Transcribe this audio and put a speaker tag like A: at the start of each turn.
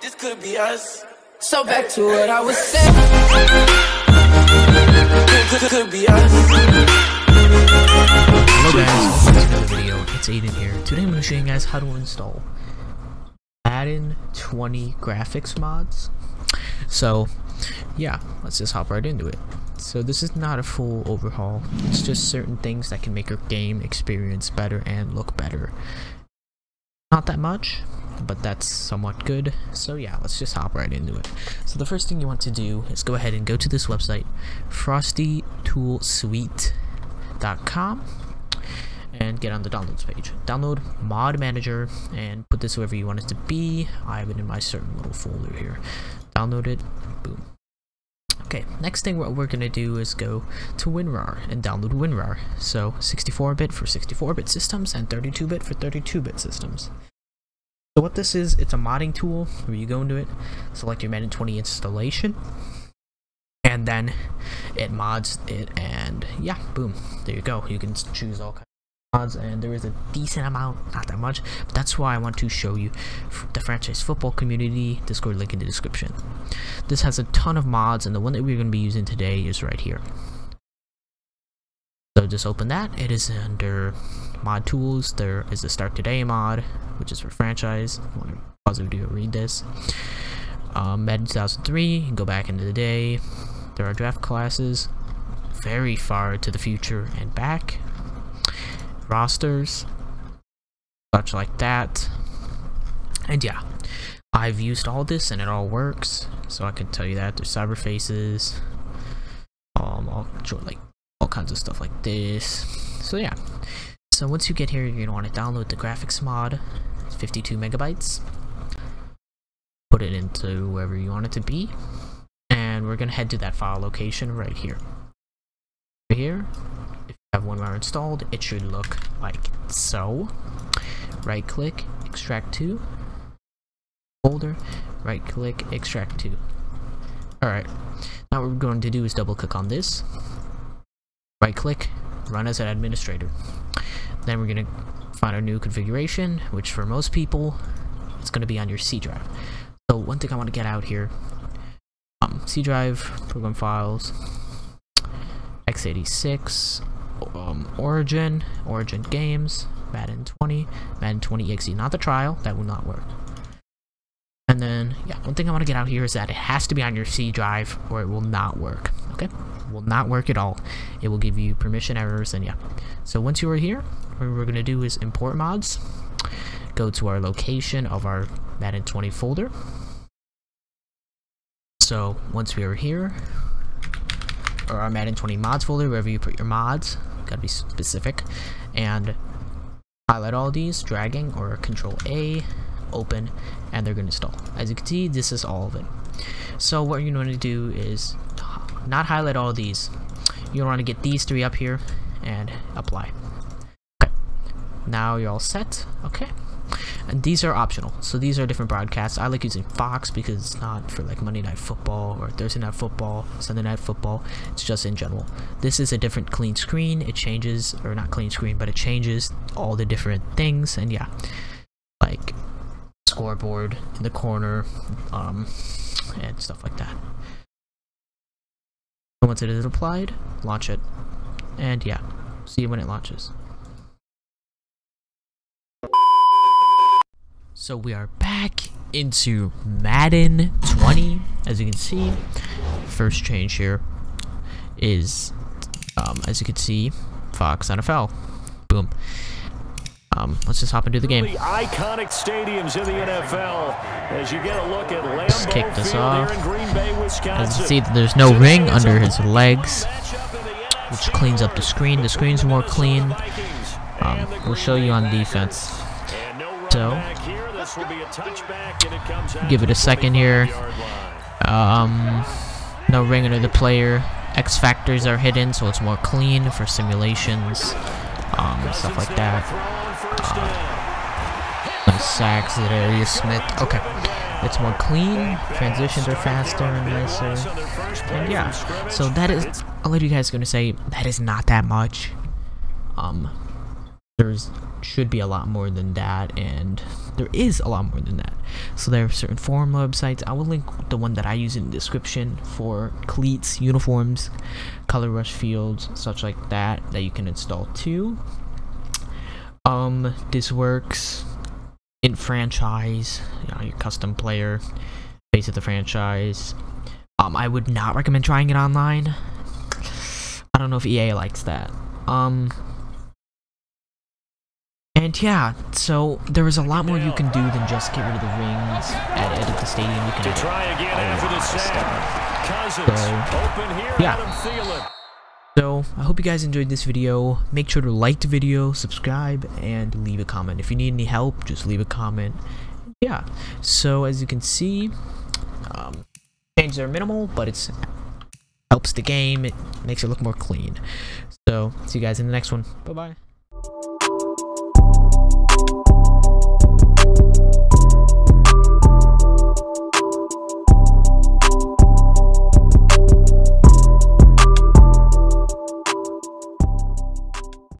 A: This could be us. So back to what I was saying. Could, could, could be us.
B: Hello guys, welcome to another video. It's Aidan here. Today I'm going to show you guys how to install Madden 20 graphics mods. So, yeah, let's just hop right into it. So this is not a full overhaul. It's just certain things that can make your game experience better and look better. Not that much, but that's somewhat good. So yeah, let's just hop right into it. So the first thing you want to do is go ahead and go to this website, frostytoolsuite.com and get on the downloads page. Download Mod Manager and put this wherever you want it to be. I have it in my certain little folder here. Download it, boom. Okay, next thing what we're gonna do is go to WinRAR and download WinRAR. So 64-bit for 64-bit systems and 32-bit for 32-bit systems. So what this is, it's a modding tool where you go into it, select your Madden 20 installation, and then it mods it, and yeah, boom, there you go. You can choose all kinds of mods, and there is a decent amount, not that much, but that's why I want to show you the franchise football community Discord link in the description. This has a ton of mods, and the one that we're going to be using today is right here. So just open that. It is under mod tools. There is the start today mod, which is for franchise. I want to pause the video read this. Um, Madden 2003, you go back into the day. There are draft classes, very far to the future and back. Rosters, such like that. And yeah, I've used all this and it all works. So I can tell you that there's cyber faces, um, all like all kinds of stuff like this. So yeah. So once you get here, you're gonna want to download the graphics mod. It's 52 megabytes. Put it into wherever you want it to be, and we're gonna head to that file location right here. Right here, if you have WinRAR installed, it should look like so. Right click, extract to folder. Right click, extract to. Alright, now what we're going to do is double click on this right click, run as an administrator. Then we're going to find our new configuration, which for most people, it's going to be on your C drive. So one thing I want to get out here, um, C drive, program files, x86, um, Origin, Origin games, Madden 20, Madden 20 exe, not the trial, that will not work. And then, yeah, one thing I want to get out here is that it has to be on your C drive or it will not work, okay? Will not work at all. It will give you permission errors and yeah. So once you are here, what we're going to do is import mods. Go to our location of our Madden 20 folder. So once we are here, or our Madden 20 mods folder, wherever you put your mods, gotta be specific, and highlight all these, dragging or control A, open, and they're gonna install. As you can see, this is all of it. So what you're going to do is not highlight all these. You want to get these three up here and apply. Okay. Now you're all set. Okay. And these are optional. So these are different broadcasts. I like using Fox because it's not for like Monday Night Football or Thursday Night Football, Sunday Night Football. It's just in general. This is a different clean screen. It changes, or not clean screen, but it changes all the different things. And yeah, like scoreboard in the corner, um, and stuff like that. Once it is applied, launch it. And yeah, see when it launches. So we are back into Madden 20. As you can see, first change here is, um, as you can see, Fox NFL. Boom. Um, let's just hop into the game.
C: The iconic stadiums in the NFL. As you get a look at Lambeau
B: Let's kick this
C: Field
B: off.
C: here in Green Bay,
B: As you can see, there's no ring under his legs, which cleans up the screen. The screen's more clean. Um, we'll show you on defense. So, give it a second here. Um, no ring under the player. X factors are hidden, so it's more clean for simulations, um, stuff like that. No sacks, Darius Smith. Okay, it's more clean. Transitions are faster and nicer. And yeah, so that is. A lot of you guys gonna say that is not that much. Um, there's should be a lot more than that and there is a lot more than that so there are certain forum websites i will link the one that i use in the description for cleats uniforms color rush fields such like that that you can install too um this works in franchise you know, your custom player base of the franchise um i would not recommend trying it online i don't know if ea likes that um and yeah, so there is a lot more you can do than just get rid of the rings and edit the stadium. You can
C: To try again
B: a
C: after the
B: lot of stuff. So, yeah. So I hope you guys enjoyed this video. Make sure to like the video, subscribe, and leave a comment. If you need any help, just leave a comment. Yeah. So as you can see, um, changes are minimal, but it helps the game. It makes it look more clean. So see you guys in the next one. Bye bye.